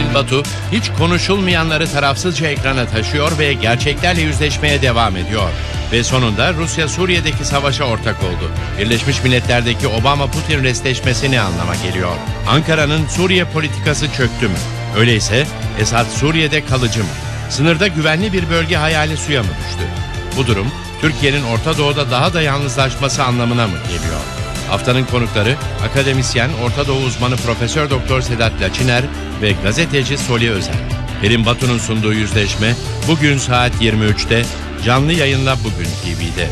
Pelin Batu hiç konuşulmayanları tarafsızca ekrana taşıyor ve gerçeklerle yüzleşmeye devam ediyor. Ve sonunda Rusya Suriye'deki savaşa ortak oldu. Birleşmiş Milletler'deki Obama-Putin restleşmesi ne anlama geliyor? Ankara'nın Suriye politikası çöktü mü? Öyleyse Esad Suriye'de kalıcı mı? Sınırda güvenli bir bölge hayali suya mı düştü? Bu durum Türkiye'nin Orta Doğu'da daha da yalnızlaşması anlamına mı geliyor? Haftanın konukları akademisyen, Orta Doğu uzmanı Profesör Doktor Sedat Laçiner ve gazeteci Soli Özel. Perin Batu'nun sunduğu yüzleşme bugün saat 23'te canlı yayınla Bugün TV'de.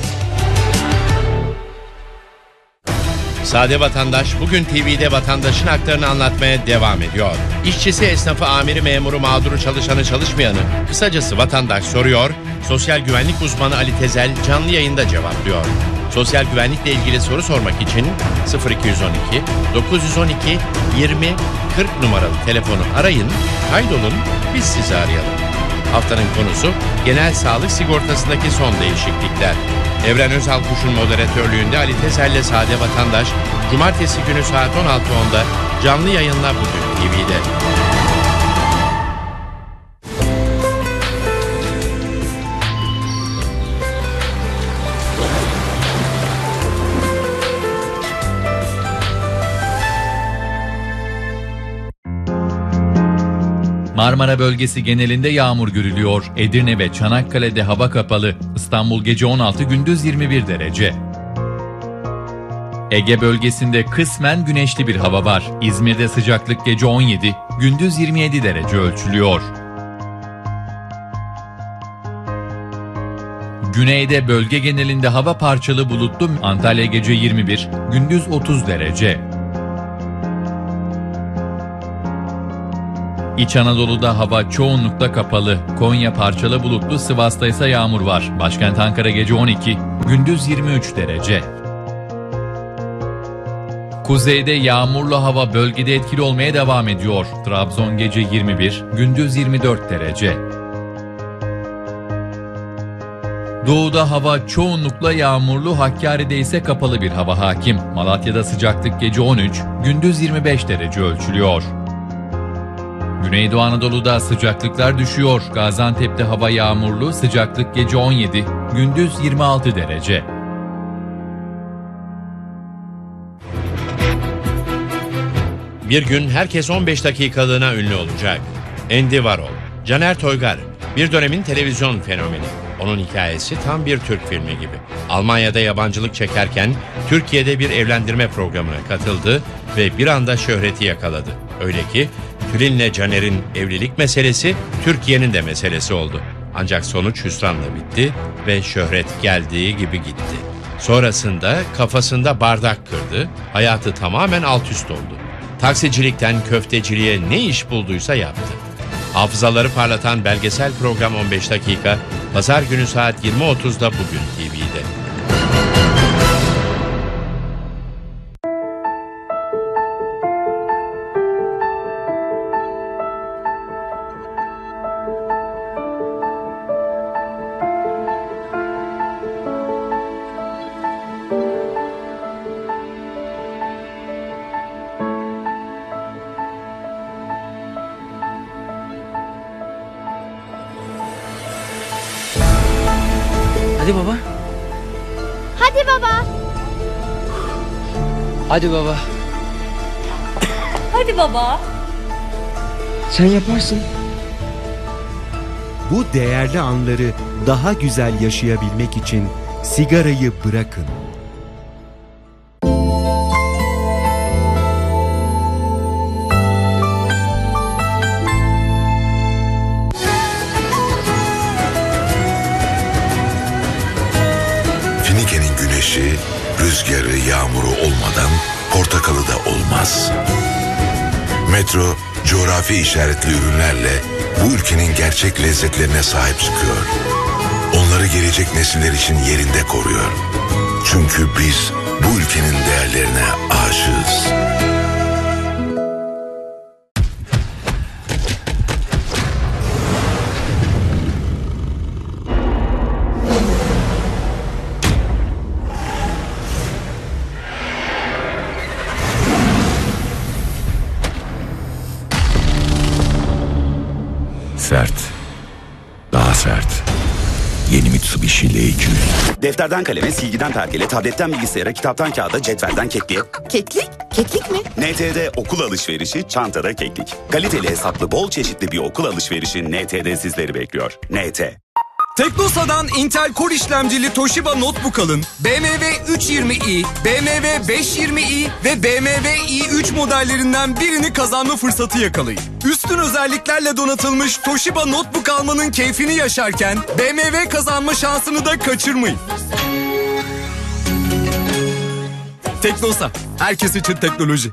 Sade Vatandaş bugün TV'de vatandaşın haklarını anlatmaya devam ediyor. İşçisi, esnafı, amiri, memuru, mağduru, çalışanı, çalışmayanı, kısacası vatandaş soruyor, sosyal güvenlik uzmanı Ali Tezel canlı yayında cevaplıyor. Sosyal güvenlikle ilgili soru sormak için 0212 912 20 40 numaralı telefonu arayın, kaydolun, biz sizi arayalım. Haftanın konusu genel sağlık sigortasındaki son değişiklikler. Evren Özal Kuş'un moderatörlüğünde Ali Tesel'le Sade Vatandaş, Cumartesi günü saat 16.10'da canlı yayınla Bugün TV'de. Marmara bölgesi genelinde yağmur görülüyor. Edirne ve Çanakkale'de hava kapalı. İstanbul gece 16 gündüz 21 derece. Ege bölgesinde kısmen güneşli bir hava var. İzmir'de sıcaklık gece 17, gündüz 27 derece ölçülüyor. Güneyde bölge genelinde hava parçalı bulutlu. Antalya gece 21, gündüz 30 derece. İç Anadolu'da hava çoğunlukla kapalı. Konya parçalı bulutlu, Sivas'ta ise yağmur var. Başkent Ankara gece 12, gündüz 23 derece. Kuzeyde yağmurlu hava bölgede etkili olmaya devam ediyor. Trabzon gece 21, gündüz 24 derece. Doğuda hava çoğunlukla yağmurlu, Hakkari'de ise kapalı bir hava hakim. Malatya'da sıcaklık gece 13, gündüz 25 derece ölçülüyor. Güneydoğu Anadolu'da sıcaklıklar düşüyor. Gaziantep'te hava yağmurlu, sıcaklık gece 17, gündüz 26 derece. Bir gün herkes 15 dakikalığına ünlü olacak. Andy Warhol, Caner Toygar, bir dönemin televizyon fenomeni. Onun hikayesi tam bir Türk filmi gibi. Almanya'da yabancılık çekerken Türkiye'de bir evlendirme programına katıldı ve bir anda şöhreti yakaladı. Öyle ki Tülin'le Caner'in evlilik meselesi Türkiye'nin de meselesi oldu. Ancak sonuç hüsranla bitti ve şöhret geldiği gibi gitti. Sonrasında kafasında bardak kırdı, hayatı tamamen alt üst oldu. Taksicilikten köfteciliğe ne iş bulduysa yaptı. Hafızaları parlatan belgesel program 15 dakika, pazar günü saat 20.30'da bugün TV'de. Hadi baba. Hadi baba. Hadi baba. Hadi baba. Sen yaparsın. Bu değerli anları daha güzel yaşayabilmek için sigarayı bırakın. Güneşi, rüzgarı, yağmuru olmadan portakalı da olmaz. Metro, coğrafi işaretli ürünlerle bu ülkenin gerçek lezzetlerine sahip çıkıyor. Onları gelecek nesiller için yerinde koruyor. Çünkü biz bu ülkenin değerlerine aşığız. Sert. Daha sert. Yeni Mitsubishi L200. Defterden kaleme, silgiden pergele, tabletten bilgisayara, kitaptan kağıda, cetvelden kekliğe. Keklik? Keklik mi? NTD okul alışverişi, çantada keklik. Kaliteli hesaplı, bol çeşitli bir okul alışverişi NTD sizleri bekliyor. NT. Teknosa'dan Intel Core işlemcili Toshiba Notebook alın. BMW 320i, BMW 520i ve BMW i3 modellerinden birini kazanma fırsatı yakalayın. Üstün özelliklerle donatılmış Toshiba Notebook almanın keyfini yaşarken BMW kazanma şansını da kaçırmayın. Teknosa, herkes için teknoloji.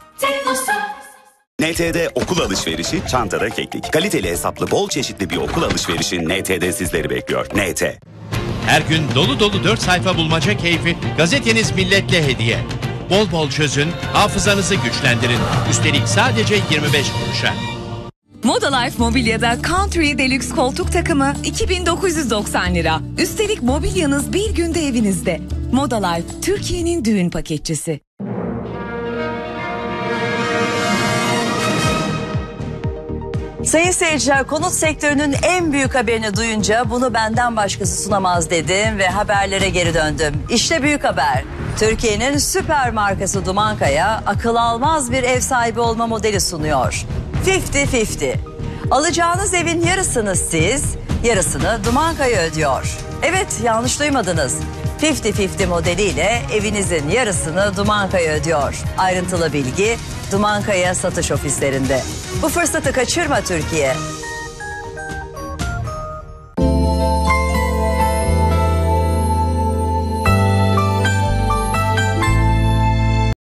NT'de okul alışverişi, çantada keklik. Kaliteli hesaplı, bol çeşitli bir okul alışverişi NT'de sizleri bekliyor. NT. Her gün dolu dolu 4 sayfa bulmaca keyfi gazeteniz milletle hediye. Bol bol çözün, hafızanızı güçlendirin. Üstelik sadece 25 kuruşa. Moda Life Mobilya'da Country Deluxe koltuk takımı 2990 lira. Üstelik mobilyanız bir günde evinizde. Moda Life Türkiye'nin düğün paketçisi. Sayın seyirciler konut sektörünün en büyük haberini duyunca bunu benden başkası sunamaz dedim ve haberlere geri döndüm. İşte büyük haber. Türkiye'nin süper markası Dumankaya akıl almaz bir ev sahibi olma modeli sunuyor. 50-50. Alacağınız evin yarısını siz, yarısını Dumankaya ödüyor. Evet yanlış duymadınız. 50-50 modeliyle evinizin yarısını Dumankaya ödüyor. Ayrıntılı bilgi Dumankaya satış ofislerinde. Bu fırsatı kaçırma Türkiye.